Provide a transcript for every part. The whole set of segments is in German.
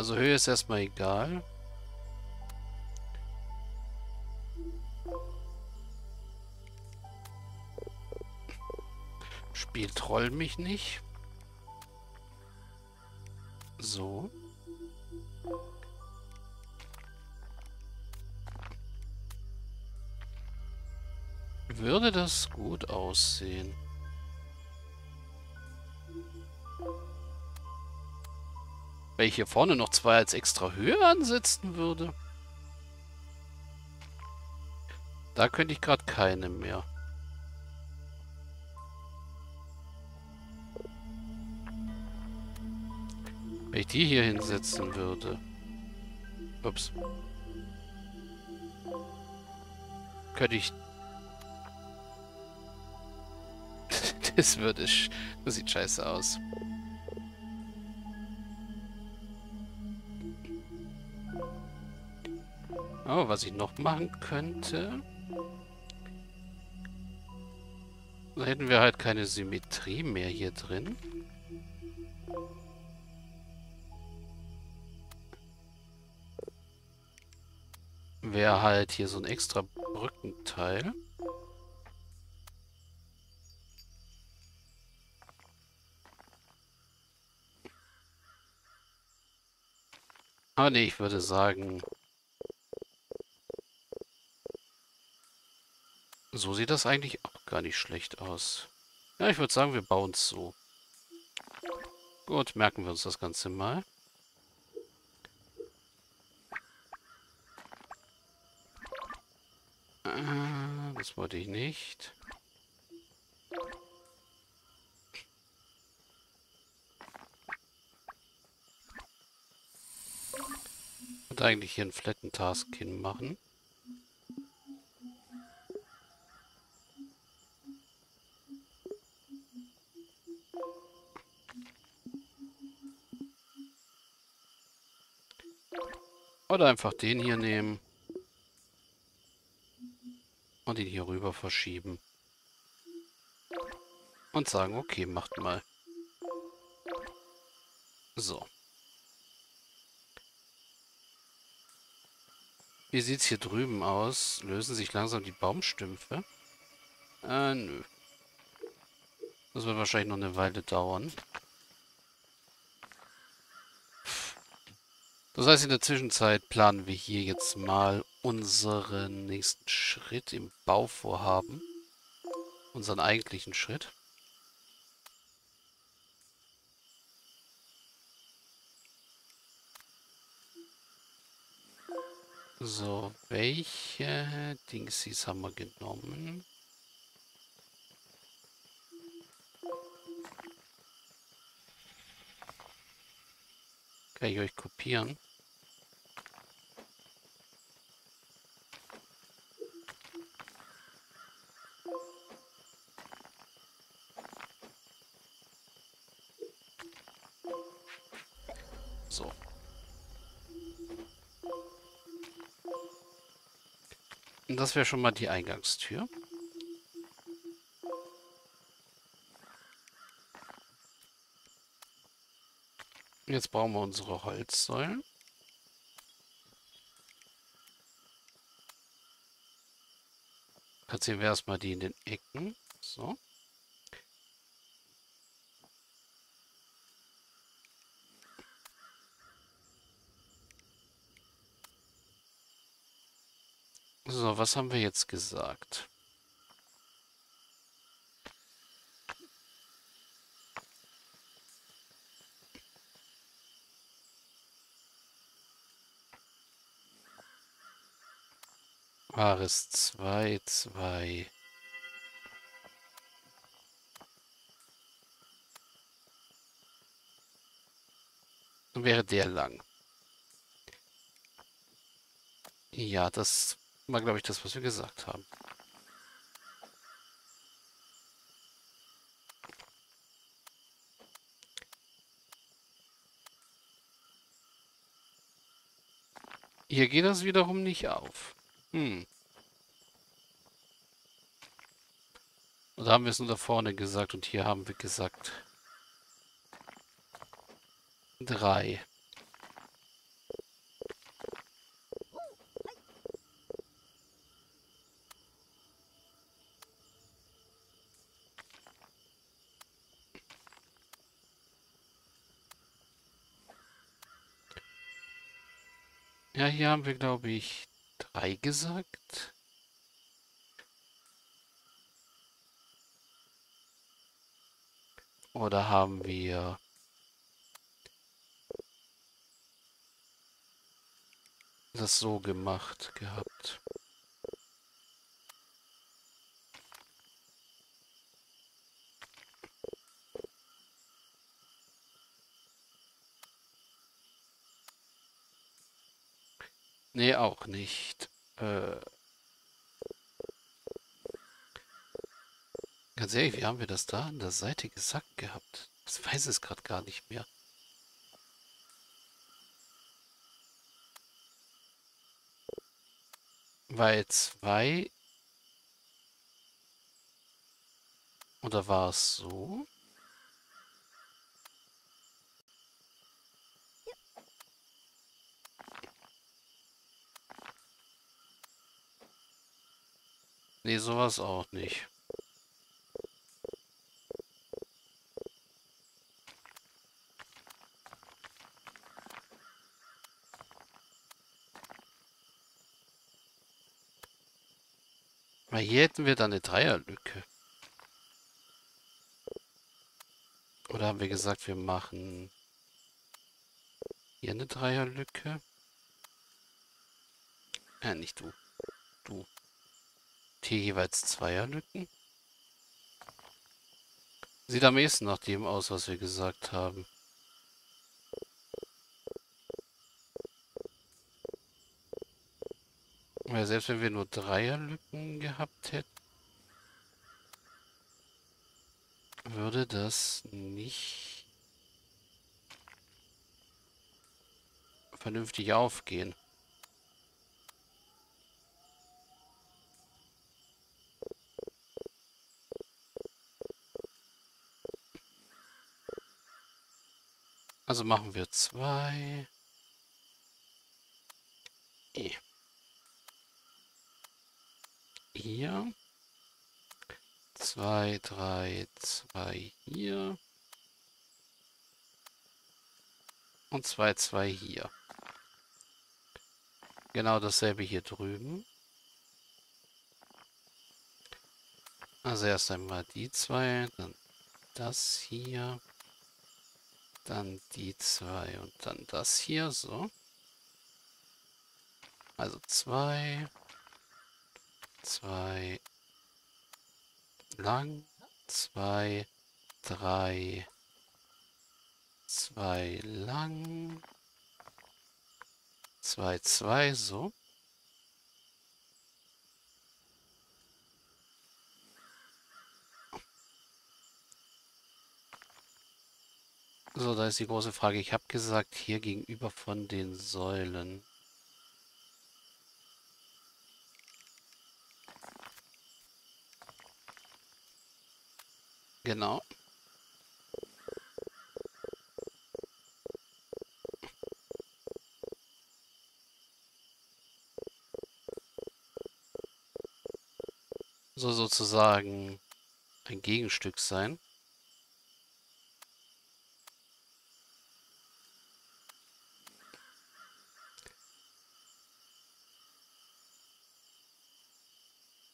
Also Höhe ist erstmal egal. Spiel troll mich nicht. So. Würde das gut aussehen? Wenn ich hier vorne noch zwei als extra Höhe ansetzen würde. Da könnte ich gerade keine mehr. Wenn ich die hier hinsetzen würde. Ups. Könnte ich... das würde... Das sieht scheiße aus. Oh, was ich noch machen könnte... Dann hätten wir halt keine Symmetrie mehr hier drin. wäre halt hier so ein extra Brückenteil. Ah, nee, ich würde sagen... So sieht das eigentlich auch gar nicht schlecht aus. Ja, ich würde sagen, wir bauen es so. Gut, merken wir uns das Ganze mal. Äh, das wollte ich nicht. Und eigentlich hier einen Flatten Task hinmachen. Oder einfach den hier nehmen. Und ihn hier rüber verschieben. Und sagen, okay, macht mal. So. Wie sieht's hier drüben aus? Lösen sich langsam die Baumstümpfe? Äh, nö. Das wird wahrscheinlich noch eine Weile dauern. Das heißt, in der Zwischenzeit planen wir hier jetzt mal unseren nächsten Schritt im Bauvorhaben. Unseren eigentlichen Schritt. So, welche Dingsies haben wir genommen? Kann ich euch kopieren? Das wäre schon mal die Eingangstür. Jetzt brauchen wir unsere Holzsäulen. Platzieren wir erstmal die in den Ecken. So. So, was haben wir jetzt gesagt? Wahres 2, 2. Wäre der lang. Ja, das war, glaube ich, das, was wir gesagt haben. Hier geht das wiederum nicht auf. Hm. Und da haben wir es nur da vorne gesagt und hier haben wir gesagt Drei. Hier haben wir, glaube ich, drei gesagt. Oder haben wir das so gemacht gehabt? Nee, auch nicht. Äh Ganz ehrlich, wie haben wir das da an der Seite gesagt gehabt? Das weiß es gerade gar nicht mehr. Weil zwei... Oder war es so? Nee, sowas auch nicht. Weil hier hätten wir dann eine Dreierlücke. Oder haben wir gesagt, wir machen hier eine Dreierlücke? Ja, nicht du. Du. Hier jeweils Zweierlücken. Sieht am ehesten nach dem aus, was wir gesagt haben. Weil selbst wenn wir nur Dreierlücken gehabt hätten, würde das nicht vernünftig aufgehen. Also machen wir zwei. E. Hier. Zwei, drei, zwei hier. Und zwei, zwei hier. Genau dasselbe hier drüben. Also erst einmal die zwei, dann das hier. Dann die zwei und dann das hier, so. Also zwei, zwei, lang, zwei, drei, zwei, lang, zwei, zwei, so. So, da ist die große Frage. Ich habe gesagt, hier gegenüber von den Säulen. Genau. So sozusagen ein Gegenstück sein.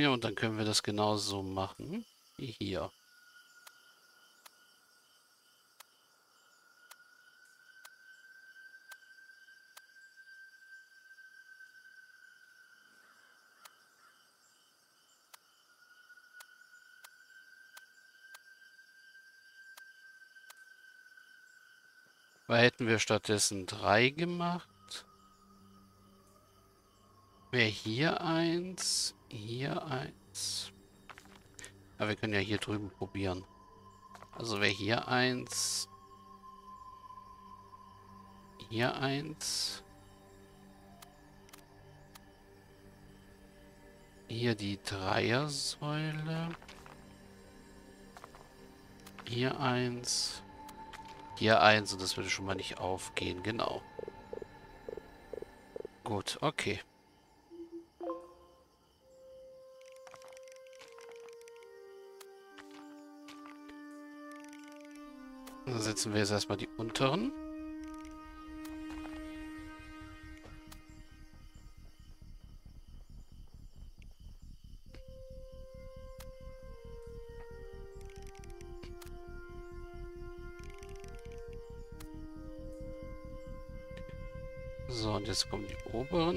Ja, und dann können wir das genauso machen. Wie hier. Weil hätten wir stattdessen? Drei gemacht, wäre hier eins, hier eins. Aber wir können ja hier drüben probieren. Also wäre hier eins. Hier eins. Hier die Dreiersäule. Hier eins. Hier eins und das würde schon mal nicht aufgehen. Genau. Gut, okay. Dann setzen wir jetzt erstmal die unteren. So, und jetzt kommen die oberen.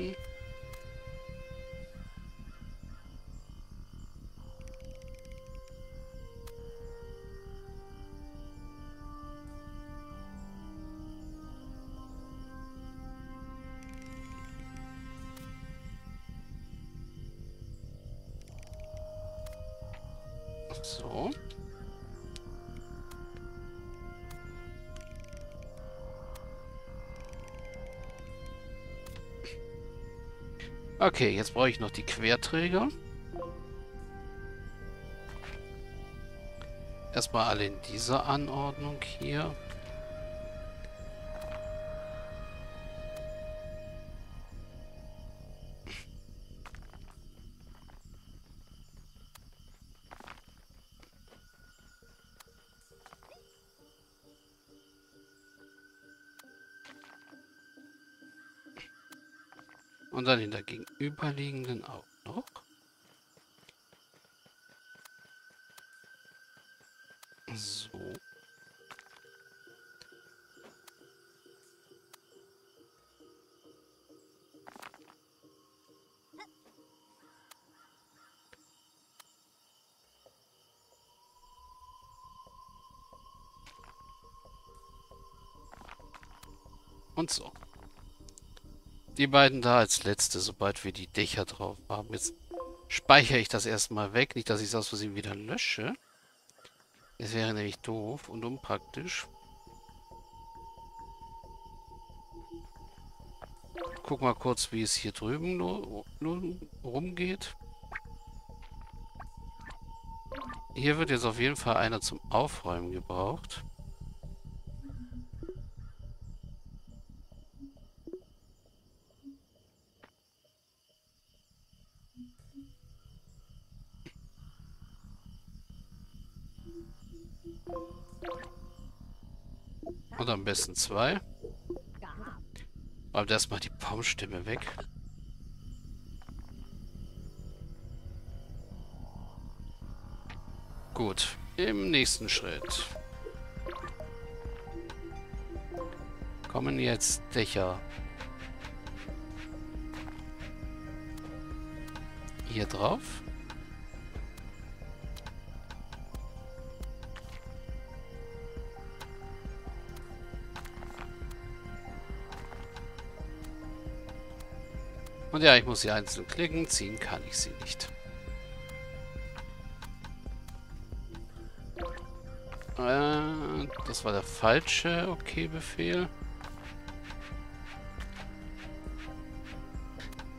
So. Okay, jetzt brauche ich noch die Querträger. Erstmal alle in dieser Anordnung hier. Und dann in der gegenüberliegenden auch noch. So. Und so. Die beiden da als letzte, sobald wir die Dächer drauf haben. Jetzt speichere ich das erstmal weg. Nicht, dass ich es aus Versehen wieder lösche. Das wäre nämlich doof und unpraktisch. Guck mal kurz, wie es hier drüben rumgeht. Hier wird jetzt auf jeden Fall einer zum Aufräumen gebraucht. Und am besten zwei. Räumt erstmal die Baumstimme weg. Gut, im nächsten Schritt kommen jetzt Dächer. Hier drauf. Und ja, ich muss sie einzeln klicken. Ziehen kann ich sie nicht. Äh, das war der falsche Okay-Befehl.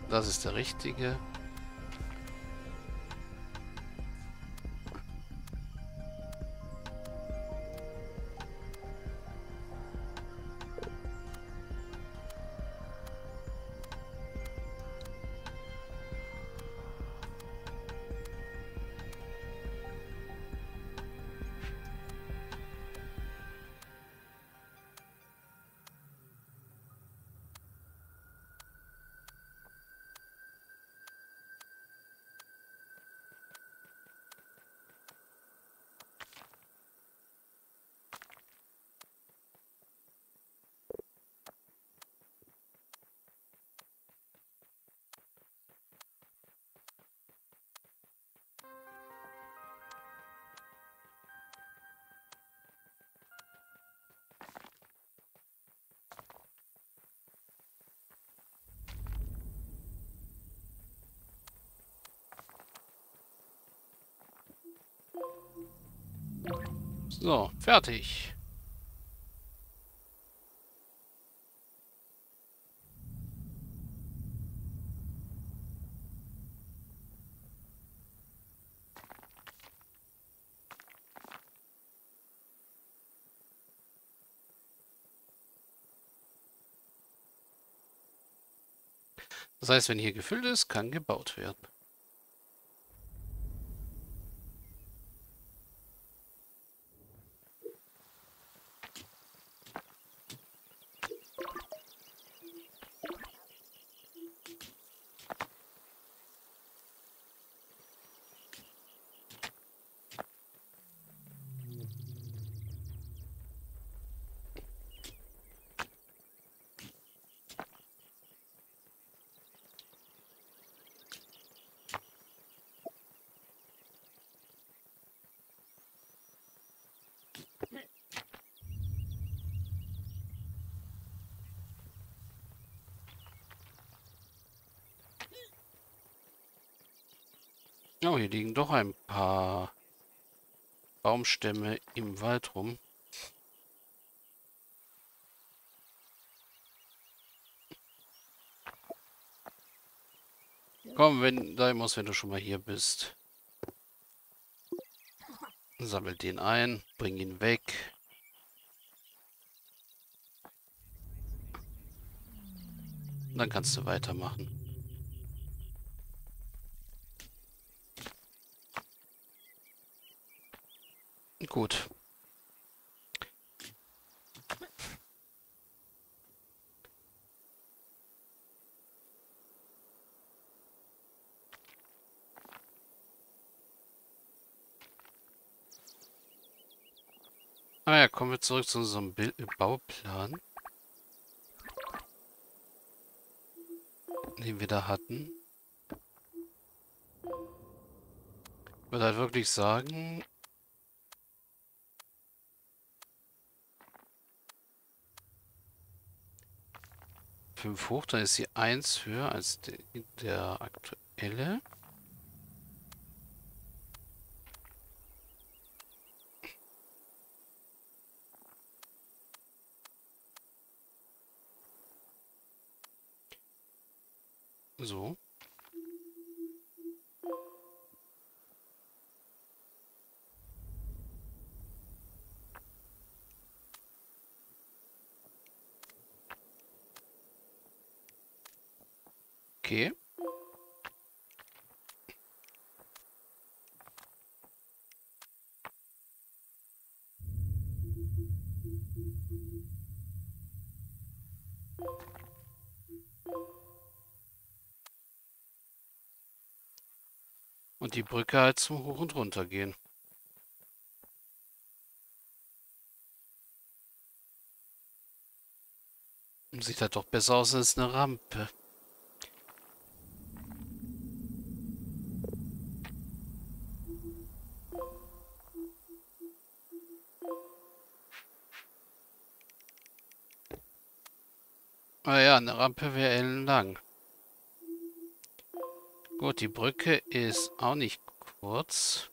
Das ist der richtige. So, fertig. Das heißt, wenn hier gefüllt ist, kann gebaut werden. Oh, hier liegen doch ein paar Baumstämme im Wald rum. Komm, wenn da muss, wenn du schon mal hier bist. Sammel den ein, bring ihn weg. Dann kannst du weitermachen. Gut. Ah ja, kommen wir zurück zu unserem Bild Bauplan. Den wir da hatten. Ich würde halt wirklich sagen... Fünf hoch, dann ist sie eins höher als der aktuelle. So. Okay. Und die Brücke halt zum Hoch- und Runter gehen. Sieht halt doch besser aus als eine Rampe. Ah ja, eine Rampe wäre ellenlang. Gut, die Brücke ist auch nicht kurz.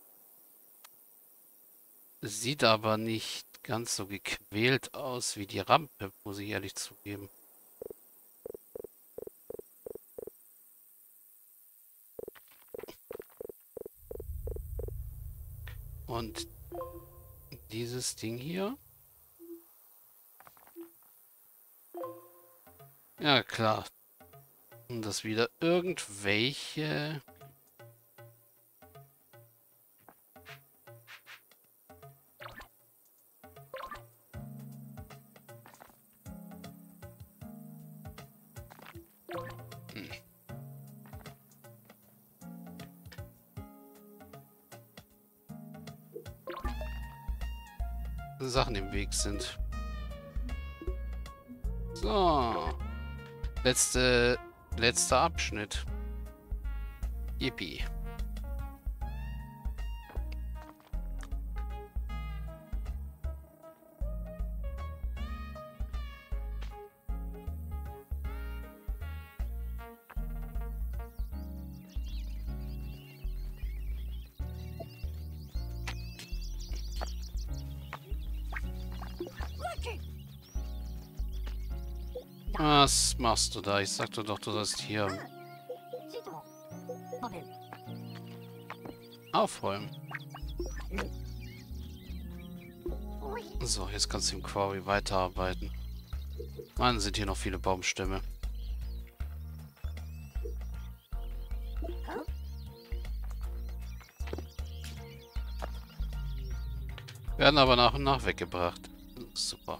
Sieht aber nicht ganz so gequält aus wie die Rampe, muss ich ehrlich zugeben. Und dieses Ding hier. Ja, klar. Und das wieder irgendwelche... Hm. Sachen im Weg sind. So. Letzte Letzter Abschnitt. Yippie. Was machst du da? Ich sagte doch, du sollst hier aufräumen. So, jetzt kannst du im Quarry weiterarbeiten. Mann, sind hier noch viele Baumstämme. Werden aber nach und nach weggebracht. Super.